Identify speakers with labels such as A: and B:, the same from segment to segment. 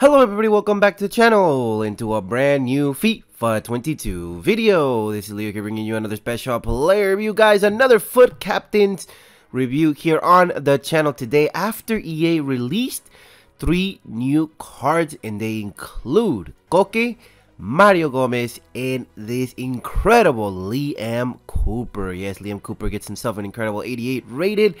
A: Hello everybody, welcome back to the channel into a brand new FIFA 22 video. This is Leo here bringing you another special player review guys, another FUT Captains review here on the channel today after EA released three new cards and they include Koke, Mario Gomez, and this incredible Liam Cooper. Yes, Liam Cooper gets himself an incredible 88 rated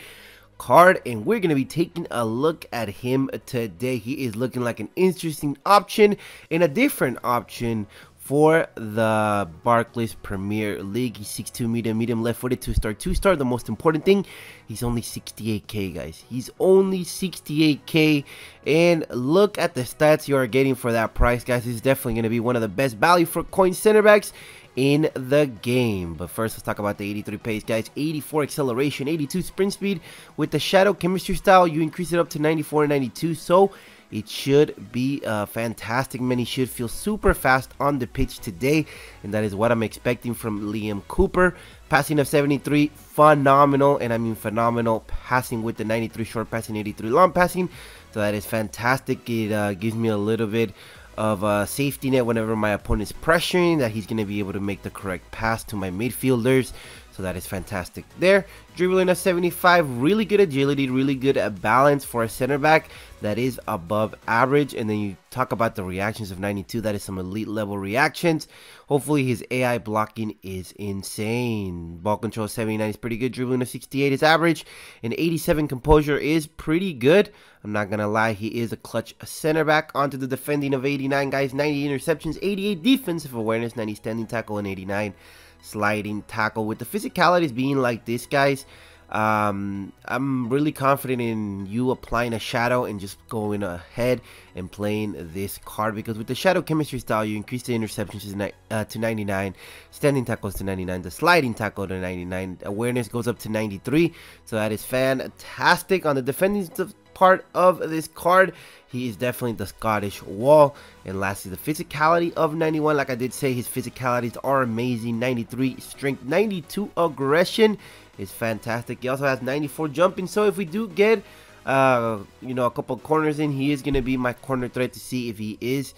A: card and we're going to be taking a look at him today. He is looking like an interesting option and a different option for the Barclays Premier League. He's 6'2 medium, medium left footed, 2 star, 2 star. The most important thing, he's only 68k, guys. He's only 68k. And look at the stats you are getting for that price, guys. He's definitely going to be one of the best value for coin center backs in the game. But first, let's talk about the 83 pace, guys. 84 acceleration, 82 sprint speed. With the shadow chemistry style, you increase it up to 94 and 92. So it should be a fantastic. Many should feel super fast on the pitch today, and that is what I'm expecting from Liam Cooper. Passing of 73, phenomenal, and I mean phenomenal. Passing with the 93 short passing, 83 long passing, so that is fantastic. It uh, gives me a little bit of a safety net whenever my opponent is pressuring that he's going to be able to make the correct pass to my midfielders so that is fantastic. There dribbling a 75 really good agility really good balance for a center back that is above average. And then you talk about the reactions of 92 that is some elite level reactions. Hopefully his AI blocking is insane. Ball control 79 is pretty good. Dribbling a 68 is average. And 87 composure is pretty good. I'm not gonna lie he is a clutch center back. Onto the defending of 89 guys 90 interceptions 88 defensive awareness 90 standing tackle and 89 sliding tackle. With the physicalities being like this, guys, um, I'm really confident in you applying a shadow and just going ahead and playing this card because with the shadow chemistry style, you increase the interceptions to, uh, to 99, standing tackles to 99, the sliding tackle to 99, awareness goes up to 93. So that is fantastic on the defending part of this card. He is definitely the Scottish wall. And lastly, the physicality of 91. Like I did say, his physicalities are amazing. 93 strength, 92 aggression is fantastic. He also has 94 jumping. So if we do get, uh, you know, a couple corners in, he is going to be my corner threat to see if he is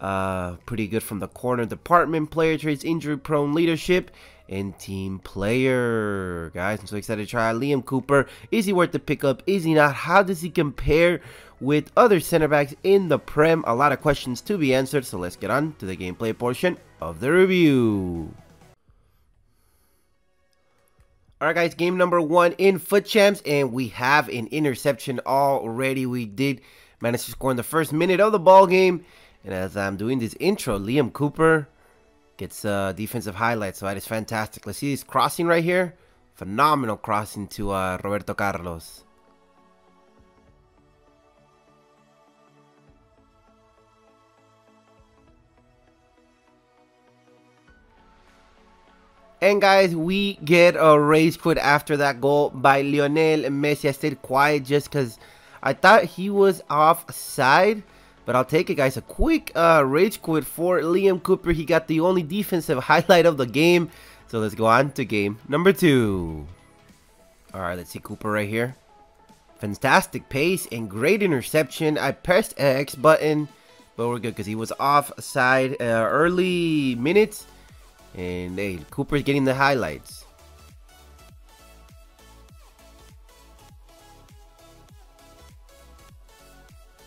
A: uh, pretty good from the corner department. Player traits, injury prone leadership and team player. Guys, I'm so excited to try Liam Cooper. Is he worth the pickup? Is he not? How does he compare with other center backs in the Prem? A lot of questions to be answered, so let's get on to the gameplay portion of the review. Alright guys, game number one in FUT Champs, and we have an interception already. We did manage to score in the first minute of the ball game. And as I'm doing this intro, Liam Cooper Gets uh, defensive highlight, so that is fantastic. Let's see this crossing right here. Phenomenal crossing to uh, Roberto Carlos. And guys, we get a race quit after that goal by Lionel Messi. I stayed quiet just because I thought he was offside. But I'll take it, guys. A quick uh, rage quit for Liam Cooper. He got the only defensive highlight of the game. So let's go on to game number two. All right, let's see Cooper right here. Fantastic pace and great interception. I pressed X button, but we're good because he was offside uh, early minutes. And hey, Cooper's getting the highlights.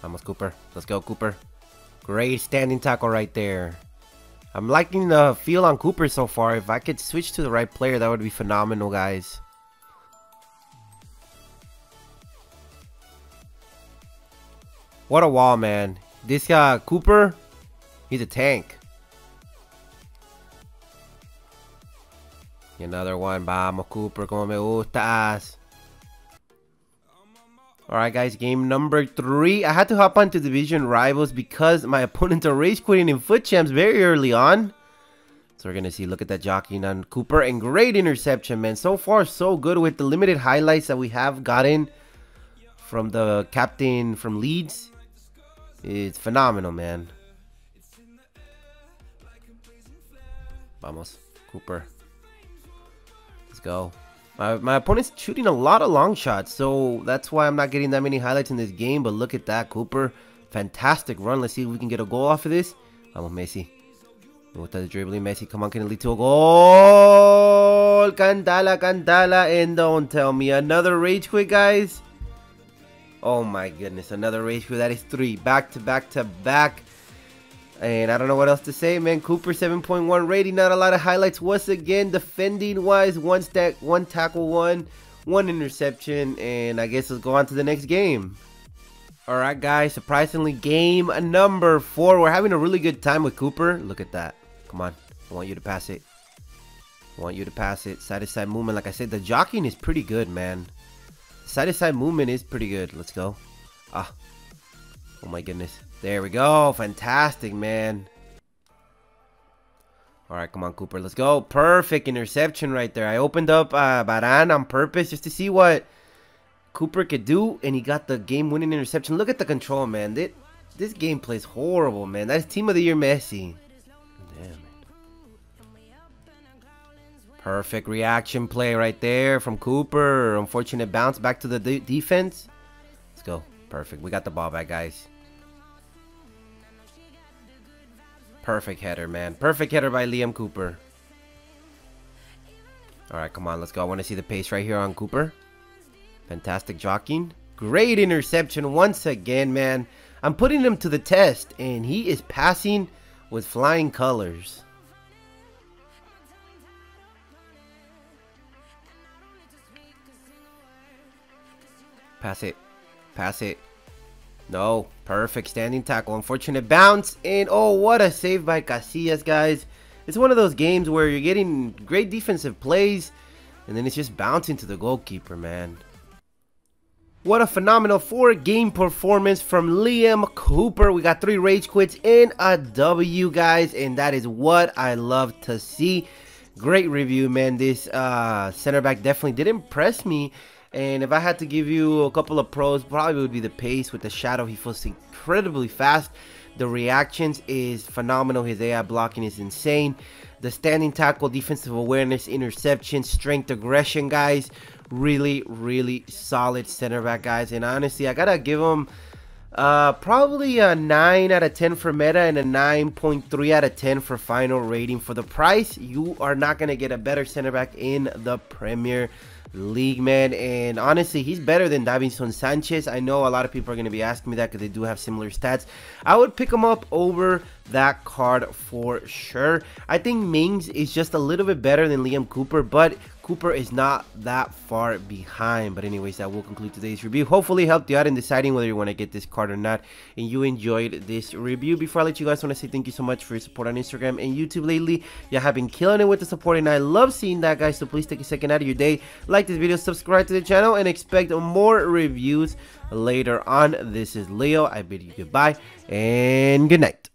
A: Vamos, Cooper. Let's go, Cooper. Great standing tackle right there. I'm liking the feel on Cooper so far. If I could switch to the right player, that would be phenomenal, guys. What a wall, man. This guy, Cooper, he's a tank. Another one. Vamos, Cooper. Como me gustas. Alright guys, game number three. I had to hop onto Division Rivals because my opponents are race quitting in FUT Champs very early on. So we're going to see, look at that jockeying on Cooper. And great interception, man. So far, so good with the limited highlights that we have gotten from the captain from Leeds. It's phenomenal, man. Vamos, Cooper. Let's go. My, my opponent's shooting a lot of long shots, so that's why I'm not getting that many highlights in this game. But look at that, Cooper. Fantastic run. Let's see if we can get a goal off of this. Vamos, Messi. With the dribbling, Messi. Come on, can it lead to a goal? Cantala, cantala, and don't tell me. Another rage quit, guys. Oh my goodness, another rage quit. That is three. Back to back to back. And I don't know what else to say, man. Cooper 7.1 rating, not a lot of highlights. Once again, defending wise, one stack, one tackle, one, one interception, and I guess let's go on to the next game. All right, guys. Surprisingly, game number four. We're having a really good time with Cooper. Look at that. Come on. I want you to pass it. I want you to pass it. Side to side movement. Like I said, the jockeying is pretty good, man. Side to side movement is pretty good. Let's go. Ah. Oh my goodness. There we go. Fantastic, man. All right, come on, Cooper. Let's go. Perfect interception right there. I opened up uh, Baran on purpose just to see what Cooper could do, and he got the game-winning interception. Look at the control, man. This, this game plays horrible, man. That's Team of the Year Messi. Damn, Perfect reaction play right there from Cooper. Unfortunate bounce back to the de defense. Let's go. Perfect. We got the ball back, guys. Perfect header, man. Perfect header by Liam Cooper. Alright, come on. Let's go. I want to see the pace right here on Cooper. Fantastic jockeying. Great interception once again, man. I'm putting him to the test, and he is passing with flying colors. Pass it. Pass it. No. Perfect standing tackle. Unfortunate bounce. And oh, what a save by Casillas, guys. It's one of those games where you're getting great defensive plays. And then it's just bouncing to the goalkeeper, man. What a phenomenal four game performance from Liam Cooper. We got three rage quits and a W, guys. And that is what I love to see. Great review, man. This uh, center back definitely did impress me. And if I had to give you a couple of pros, probably would be the pace with the shadow. He feels incredibly fast. The reactions is phenomenal. His AI blocking is insane. The standing tackle, defensive awareness, interception, strength, aggression, guys. Really, really solid center back, guys. And honestly, I gotta give him uh, probably a 9 out of 10 for meta and a 9.3 out of 10 for final rating. For the price, you are not going to get a better center back in the Premier league, man. And honestly, he's better than Davinson Sanchez. I know a lot of people are going to be asking me that because they do have similar stats. I would pick him up over that card for sure. I think Mings is just a little bit better than Liam Cooper, but Cooper is not that far behind. But anyways, that will conclude today's review. Hopefully helped you out in deciding whether you want to get this card or not. And you enjoyed this review. Before I let you guys, I want to say thank you so much for your support on Instagram and YouTube lately. You have been killing it with the support and I love seeing that guys. So please take a second out of your day. Like this video, subscribe to the channel and expect more reviews later on. This is Leo. I bid you goodbye and good night.